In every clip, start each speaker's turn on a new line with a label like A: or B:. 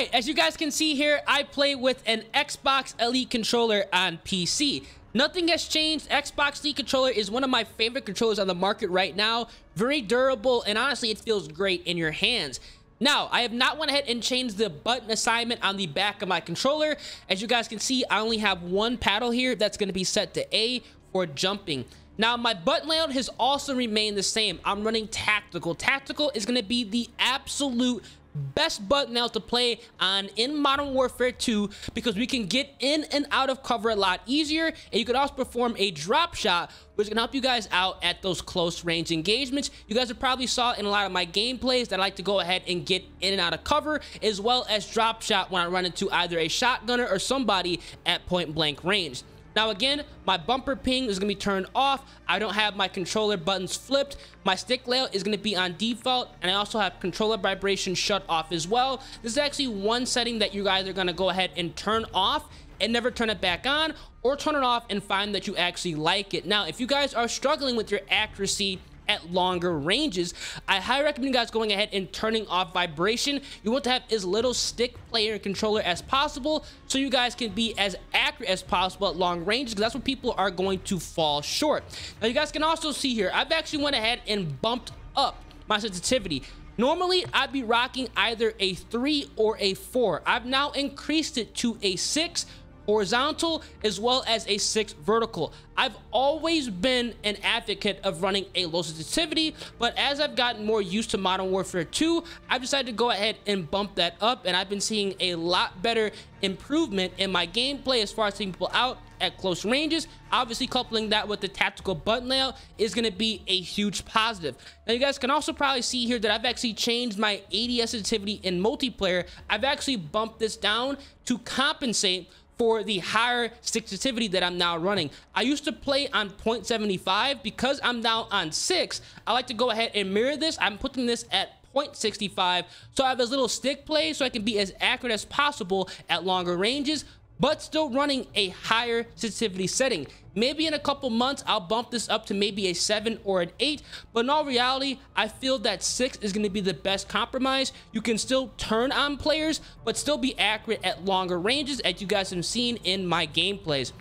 A: right, as you guys can see here, I play with an Xbox Elite controller on PC. Nothing has changed. Xbox Elite controller is one of my favorite controllers on the market right now. Very durable, and honestly, it feels great in your hands. Now, I have not went ahead and changed the button assignment on the back of my controller. As you guys can see, I only have one paddle here that's going to be set to A for jumping. Now, my button layout has also remained the same. I'm running tactical. Tactical is going to be the absolute best button now to play on in Modern Warfare 2 because we can get in and out of cover a lot easier and you can also perform a drop shot which can help you guys out at those close range engagements. You guys have probably saw in a lot of my gameplays that I like to go ahead and get in and out of cover as well as drop shot when I run into either a shotgunner or somebody at point blank range. Now again, my bumper ping is going to be turned off. I don't have my controller buttons flipped. My stick layout is going to be on default. And I also have controller vibration shut off as well. This is actually one setting that you guys are going to go ahead and turn off and never turn it back on or turn it off and find that you actually like it. Now, if you guys are struggling with your accuracy at longer ranges. I highly recommend you guys going ahead and turning off vibration. You want to have as little stick player and controller as possible so you guys can be as accurate as possible at long ranges because that's where people are going to fall short. Now you guys can also see here, I've actually went ahead and bumped up my sensitivity. Normally, I'd be rocking either a 3 or a 4. I've now increased it to a 6 horizontal as well as a six vertical. I've always been an advocate of running a low sensitivity, but as I've gotten more used to Modern Warfare 2, I've decided to go ahead and bump that up, and I've been seeing a lot better improvement in my gameplay as far as taking people out at close ranges. Obviously, coupling that with the tactical button layout is going to be a huge positive. Now, you guys can also probably see here that I've actually changed my ADS sensitivity in multiplayer. I've actually bumped this down to compensate for the higher sensitivity that I'm now running. I used to play on 0.75 because I'm now on 6. I like to go ahead and mirror this. I'm putting this at 0.65 so I have as little stick play so I can be as accurate as possible at longer ranges but still running a higher sensitivity setting. Maybe in a couple months, I'll bump this up to maybe a 7 or an 8, but in all reality, I feel that 6 is going to be the best compromise. You can still turn on players, but still be accurate at longer ranges, as you guys have seen in my gameplays.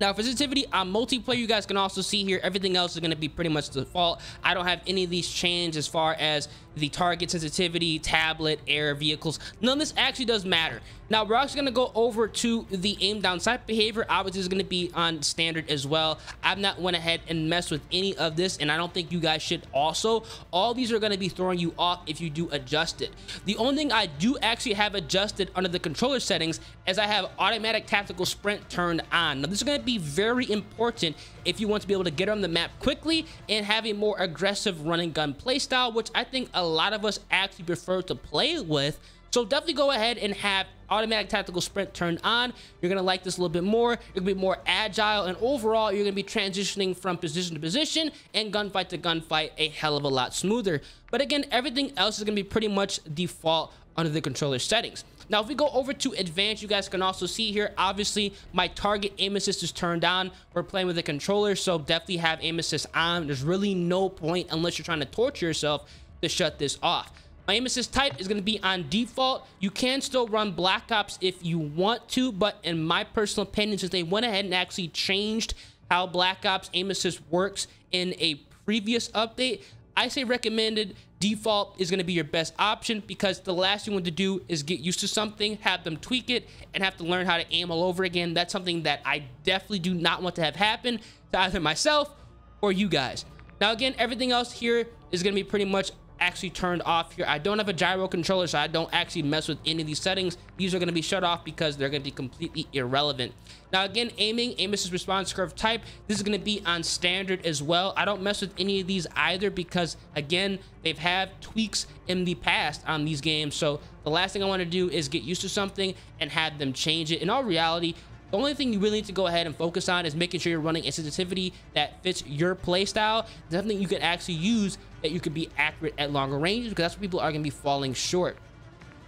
A: Now, for sensitivity on multiplayer, you guys can also see here, everything else is going to be pretty much default. I don't have any of these changed as far as the target sensitivity, tablet, air, vehicles. None of this actually does matter. Now, we're actually going to go over to the aim down sight behavior. Obviously, is going to be on standard as well. I've not went ahead and messed with any of this, and I don't think you guys should also. All these are going to be throwing you off if you do adjust it. The only thing I do actually have adjusted under the controller settings is I have automatic tactical sprint turned on. Now, this is going to be very important if you want to be able to get on the map quickly and have a more aggressive running gun playstyle, which I think a lot of us actually prefer to play with. So definitely go ahead and have automatic tactical sprint turned on. You're going to like this a little bit more. You're going to be more agile. And overall, you're going to be transitioning from position to position and gunfight to gunfight a hell of a lot smoother. But again, everything else is going to be pretty much default under the controller settings. Now, if we go over to advanced, you guys can also see here, obviously, my target aim assist is turned on. We're playing with a controller, so definitely have aim assist on. There's really no point, unless you're trying to torture yourself, to shut this off. My aim assist type is going to be on default. You can still run Black Ops if you want to, but in my personal opinion, since they went ahead and actually changed how Black Ops aim assist works in a previous update, I say recommended default is going to be your best option because the last thing you want to do is get used to something, have them tweak it, and have to learn how to aim all over again. That's something that I definitely do not want to have happen to either myself or you guys. Now, again, everything else here is going to be pretty much actually turned off here. I don't have a gyro controller, so I don't actually mess with any of these settings. These are going to be shut off because they're going to be completely irrelevant. Now, again, aiming, aim assist response curve type, this is going to be on standard as well. I don't mess with any of these either because, again, they've had tweaks in the past on these games. So the last thing I want to do is get used to something and have them change it. In all reality, the only thing you really need to go ahead and focus on is making sure you're running a sensitivity that fits your playstyle. Something you can actually use that you could be accurate at longer ranges because that's what people are going to be falling short.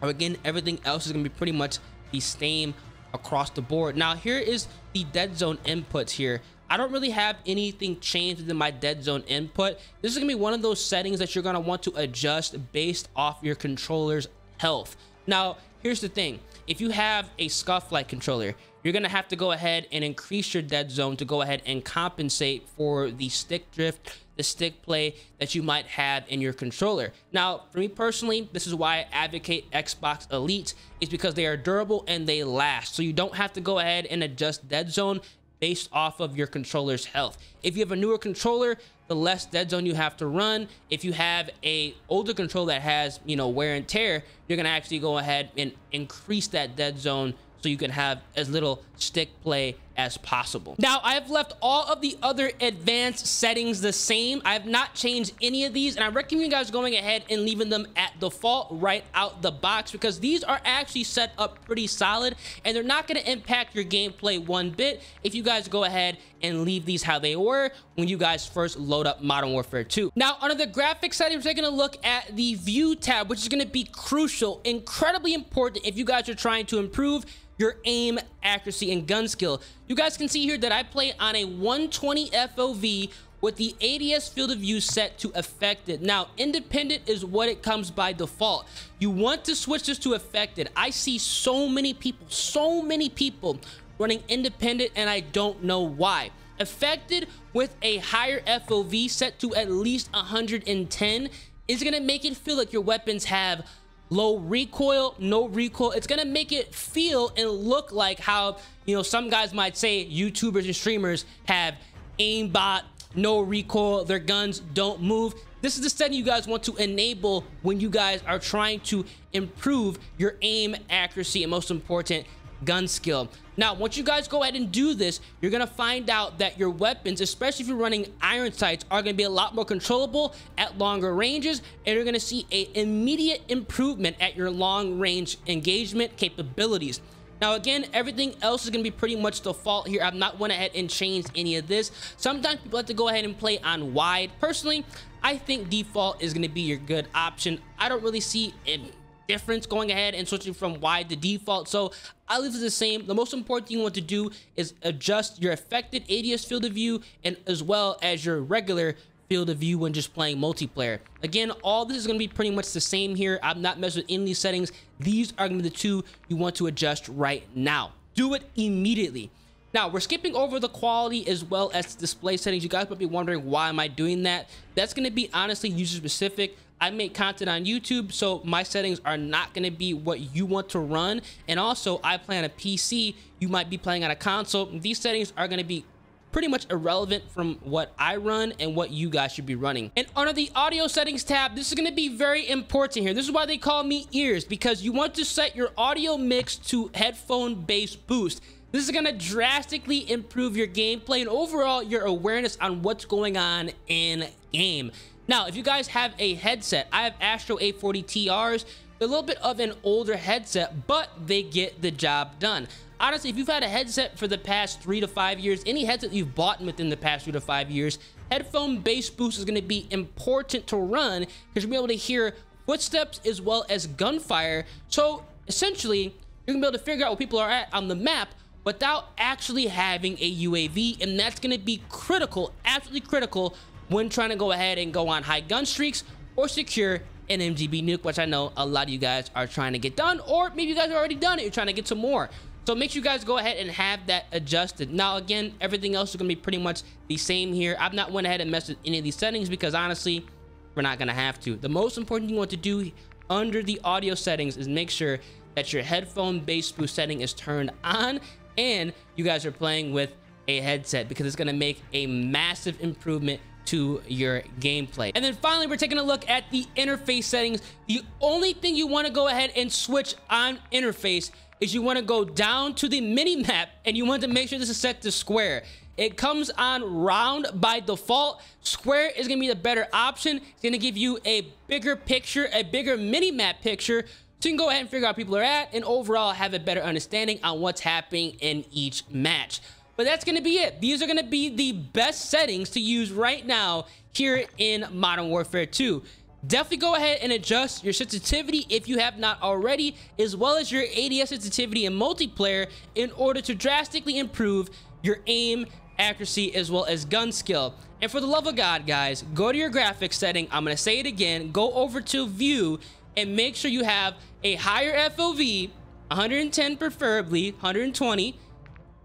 A: Or again, everything else is going to be pretty much the same across the board. Now, here is the dead zone inputs here. I don't really have anything changed within my dead zone input. This is going to be one of those settings that you're going to want to adjust based off your controller's health. Now, here's the thing. If you have a Scufflight controller, you're going to have to go ahead and increase your dead zone to go ahead and compensate for the stick drift, the stick play that you might have in your controller. Now, for me personally, this is why I advocate Xbox Elite is because they are durable and they last. So you don't have to go ahead and adjust dead zone based off of your controller's health. If you have a newer controller, the less dead zone you have to run. If you have a older control that has, you know, wear and tear, you're going to actually go ahead and increase that dead zone so you can have as little stick play as possible. Now, I've left all of the other advanced settings the same. I have not changed any of these, and I recommend you guys going ahead and leaving them at default right out the box because these are actually set up pretty solid, and they're not going to impact your gameplay one bit if you guys go ahead and leave these how they were when you guys first load up Modern Warfare 2. Now, under the graphics settings, we're taking a look at the View tab, which is going to be crucial, incredibly important if you guys are trying to improve your aim, accuracy, and gun skill. You guys can see here that I play on a 120 FOV with the ADS field of view set to affected. Now, independent is what it comes by default. You want to switch this to affected. I see so many people, so many people running independent and I don't know why. Affected with a higher FOV set to at least 110 is gonna make it feel like your weapons have low recoil, no recoil. It's gonna make it feel and look like how, you know, some guys might say YouTubers and streamers have aimbot, no recoil, their guns don't move. This is the setting you guys want to enable when you guys are trying to improve your aim accuracy and most important, gun skill. Now, once you guys go ahead and do this, you're going to find out that your weapons, especially if you're running iron sights, are going to be a lot more controllable at longer ranges, and you're going to see a immediate improvement at your long range engagement capabilities. Now, again, everything else is going to be pretty much default here. I've not went ahead and changed any of this. Sometimes people have to go ahead and play on wide. Personally, I think default is going to be your good option. I don't really see it difference going ahead and switching from wide to default. So I leave it the same. The most important thing you want to do is adjust your affected ADS field of view and as well as your regular field of view when just playing multiplayer. Again, all this is going to be pretty much the same here. I'm not messing with any of these settings. These are going to be the two you want to adjust right now. Do it immediately. Now, we're skipping over the quality as well as display settings. You guys might be wondering why am I doing that? That's going to be honestly user specific. I make content on YouTube, so my settings are not going to be what you want to run. And also, I play on a PC. You might be playing on a console. These settings are going to be pretty much irrelevant from what I run and what you guys should be running. And under the audio settings tab, this is going to be very important here. This is why they call me ears, because you want to set your audio mix to headphone bass boost. This is going to drastically improve your gameplay and overall your awareness on what's going on in game. Now, if you guys have a headset, I have Astro A40 TRs. They're a little bit of an older headset, but they get the job done. Honestly, if you've had a headset for the past three to five years, any headset you've bought within the past three to five years, headphone bass boost is going to be important to run because you'll be able to hear footsteps as well as gunfire. So essentially, you're going to be able to figure out where people are at on the map without actually having a UAV, and that's going to be critical, absolutely critical when trying to go ahead and go on high gun streaks or secure an MGB nuke, which I know a lot of you guys are trying to get done, or maybe you guys are already done it, you're trying to get some more. So make sure you guys go ahead and have that adjusted. Now, again, everything else is going to be pretty much the same here. I've not went ahead and messed with any of these settings because honestly, we're not going to have to. The most important thing you want to do under the audio settings is make sure that your headphone bass boost setting is turned on and you guys are playing with a headset because it's going to make a massive improvement to your gameplay. And then finally, we're taking a look at the interface settings. The only thing you want to go ahead and switch on interface is you want to go down to the mini map and you want to make sure this is set to square. It comes on round by default. Square is going to be the better option. It's to give you a bigger picture, a bigger mini map picture so you can go ahead and figure out people are at and overall have a better understanding on what's happening in each match. But that's going to be it. These are going to be the best settings to use right now here in Modern Warfare 2. Definitely go ahead and adjust your sensitivity if you have not already, as well as your ADS sensitivity in multiplayer in order to drastically improve your aim, accuracy, as well as gun skill. And for the love of God, guys, go to your graphics setting. I'm going to say it again. Go over to view and make sure you have a higher FOV, 110 preferably, 120,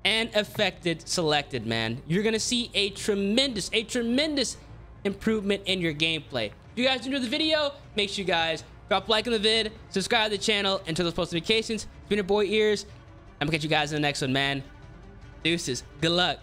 A: and affected selected, man. You're gonna see a tremendous, a tremendous improvement in your gameplay. If you guys enjoyed the video, make sure you guys drop a like on the vid, subscribe to the channel, and turn those post notifications. It's been your boy Ears. I'm gonna catch you guys in the next one, man. Deuces. Good luck.